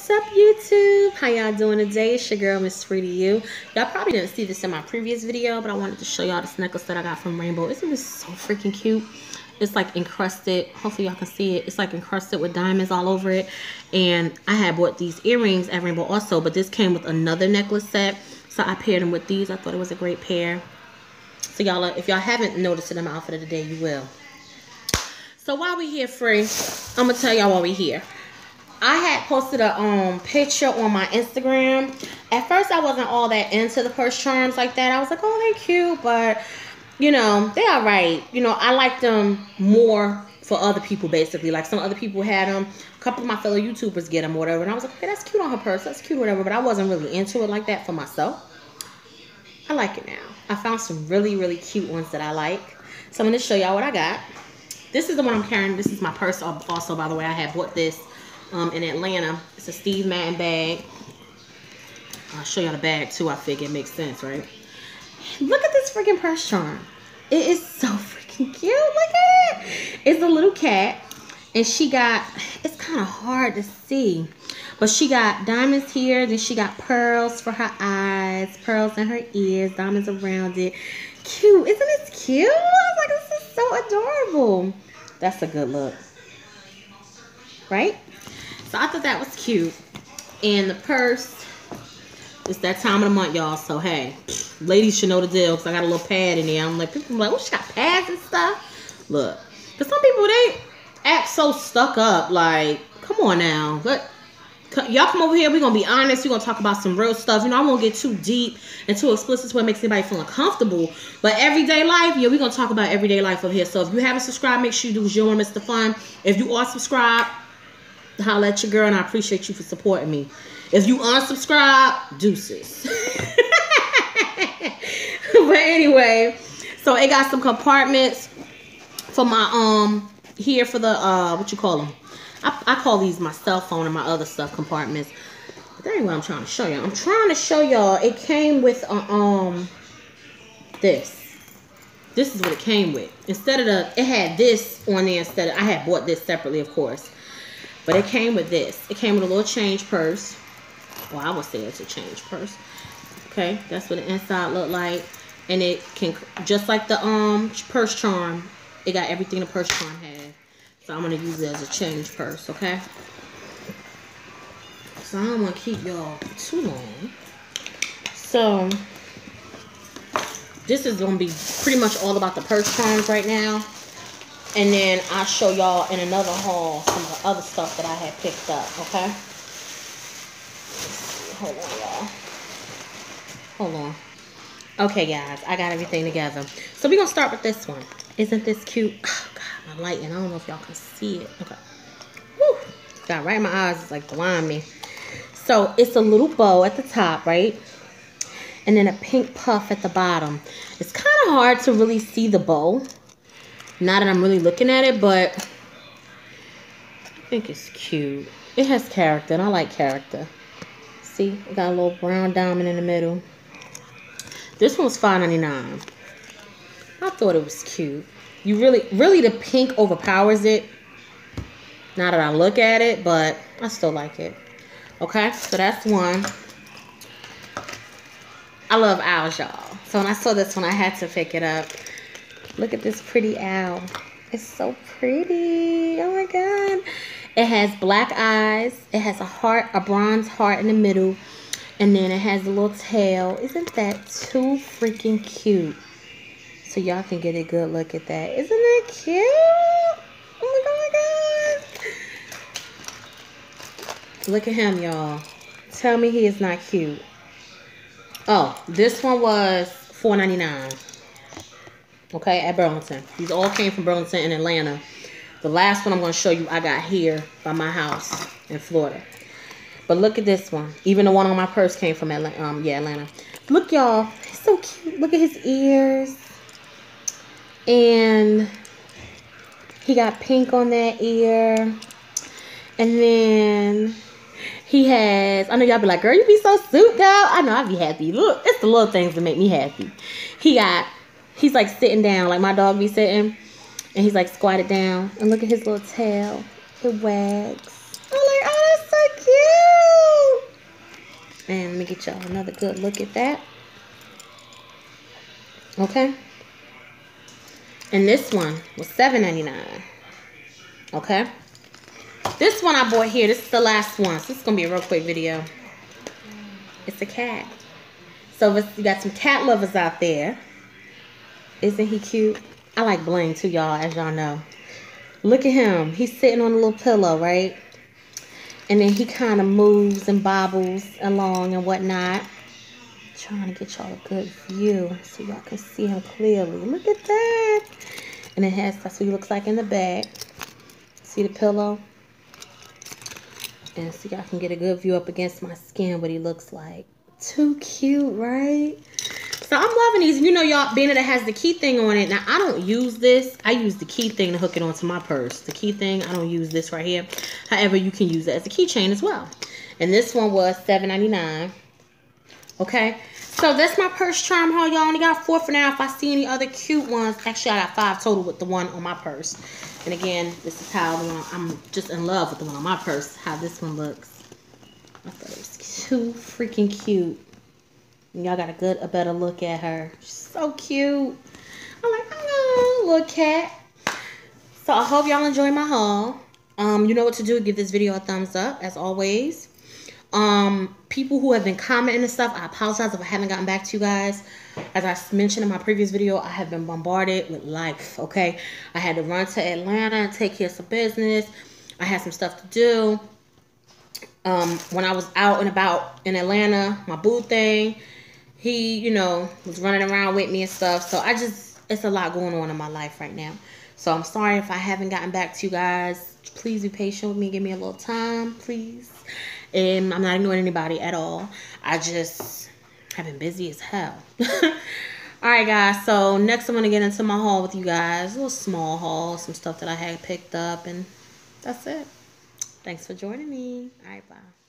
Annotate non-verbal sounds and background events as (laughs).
What's up, YouTube? How y'all doing today? It's your girl, Miss Free to You. Y'all probably didn't see this in my previous video, but I wanted to show y'all this necklace that I got from Rainbow. Isn't this so freaking cute? It's like encrusted. Hopefully y'all can see it. It's like encrusted with diamonds all over it. And I had bought these earrings at Rainbow also, but this came with another necklace set. So I paired them with these. I thought it was a great pair. So y'all, uh, if y'all haven't noticed it in my outfit of the day, you will. So while we here free, I'm going to tell y'all why we here. I had posted a um picture on my Instagram. At first, I wasn't all that into the purse charms like that. I was like, oh, they're cute, but you know, they are right. You know, I like them more for other people, basically. Like some other people had them. A couple of my fellow YouTubers get them, whatever. And I was like, okay, that's cute on her purse. That's cute, whatever. But I wasn't really into it like that for myself. I like it now. I found some really, really cute ones that I like. So I'm going to show y'all what I got. This is the one I'm carrying. This is my purse also, by the way. I had bought this um, in Atlanta. It's a Steve Madden bag. I'll show y'all the bag too. I figure it makes sense, right? Look at this freaking press charm. It is so (laughs) freaking cute. Look at it. It's a little cat. And she got, it's kind of hard to see. But she got diamonds here. Then she got pearls for her eyes. Pearls in her ears. Diamonds around it. Cute. Isn't it cute? I was like, this is so adorable. That's a good look. Right? So I thought that was cute. And the purse, it's that time of the month, y'all. So, hey, ladies should know the deal because I got a little pad in there. I'm like, people like, oh, she got pads and stuff. Look. But some people, they act so stuck up. Like, come on now. Let, y'all come over here. We're to be honest. We're to talk about some real stuff. You know, I won't get too deep and too explicit to what makes anybody feel uncomfortable. But everyday life, yeah, we're to talk about everyday life over here. So if you haven't subscribed, make sure you do you to miss the fun. If you are subscribed, holla at your girl, and I appreciate you for supporting me. If you unsubscribe, deuces. (laughs) but anyway, so it got some compartments for my um here for the uh what you call them. I, I call these my cell phone and my other stuff compartments. But that ain't what I'm trying to show y'all. I'm trying to show y'all it came with uh, um this. This is what it came with. Instead of the, it had this on there instead of, I had bought this separately, of course. But it came with this. It came with a little change purse. Well, I would say it's a change purse. Okay, that's what the inside looked like. And it can, just like the um purse charm, it got everything the purse charm had. So I'm going to use it as a change purse, okay? So I don't want to keep y'all too long. So, this is going to be pretty much all about the purse charms right now. And then I'll show y'all in another haul some of the other stuff that I had picked up, okay? Hold on, y'all. Hold on. Okay, guys, I got everything together. So we're going to start with this one. Isn't this cute? Oh, God, my lighting. I don't know if y'all can see it. Okay. Woo. Got right in my eyes. It's like blind me. So it's a little bow at the top, right? And then a pink puff at the bottom. It's kind of hard to really see the bow not that I'm really looking at it, but I think it's cute. It has character, and I like character. See, it got a little brown diamond in the middle. This one's $5.99. I thought it was cute. You really, really the pink overpowers it. Now that I look at it, but I still like it. Okay, so that's one. I love owls, y'all. So when I saw this one, I had to pick it up. Look at this pretty owl. It's so pretty. Oh my God. It has black eyes. It has a heart, a bronze heart in the middle. And then it has a little tail. Isn't that too freaking cute? So y'all can get a good look at that. Isn't that cute? Oh my God, oh God. Look at him, y'all. Tell me he is not cute. Oh, this one was $4.99 okay, at Burlington. These all came from Burlington in Atlanta. The last one I'm going to show you I got here by my house in Florida. But look at this one. Even the one on my purse came from Atlanta. Um, yeah, Atlanta. Look, y'all. He's so cute. Look at his ears. And he got pink on that ear. And then he has, I know y'all be like, girl, you be so souped out. I know I'd be happy. Look, it's the little things that make me happy. He got he's like sitting down, like my dog be sitting, and he's like squatted down. And look at his little tail. It wags. I'm like, oh, that's so cute. And let me get y'all another good look at that. Okay. And this one was $7.99. Okay. This one I bought here. This is the last one. So this is going to be a real quick video. It's a cat. So you got some cat lovers out there. Isn't he cute? I like bling too, y'all, as y'all know. Look at him. He's sitting on a little pillow, right? And then he kind of moves and bobbles along and whatnot. Trying to get y'all a good view so y'all can see him clearly. Look at that. And it has, that's what he looks like in the back. See the pillow? And so y'all can get a good view up against my skin what he looks like. Too cute, right? So I'm loving these. You know, y'all, being that it has the key thing on it. Now, I don't use this. I use the key thing to hook it onto my purse. The key thing, I don't use this right here. However, you can use it as a keychain as well. And this one was $7.99. Okay. So that's my purse charm haul. Y'all only got four for now. If I see any other cute ones, actually I got five total with the one on my purse. And again, this is how the one, I'm just in love with the one on my purse. How this one looks. I thought it was too freaking cute. Y'all got a good, a better look at her. She's so cute. I'm like, oh, little cat. So I hope y'all enjoy my haul. Um, you know what to do. Give this video a thumbs up, as always. Um, people who have been commenting and stuff, I apologize if I haven't gotten back to you guys. As I mentioned in my previous video, I have been bombarded with life, okay? I had to run to Atlanta and take care of some business. I had some stuff to do. Um, when I was out and about in Atlanta, my boo thing, he, you know, was running around with me and stuff. So I just, it's a lot going on in my life right now. So I'm sorry if I haven't gotten back to you guys. Please be patient with me. Give me a little time, please. And I'm not ignoring anybody at all. I just have been busy as hell. (laughs) Alright guys, so next I'm to get into my haul with you guys. A little small haul, some stuff that I had picked up, and that's it. Thanks for joining me. Alright, bye.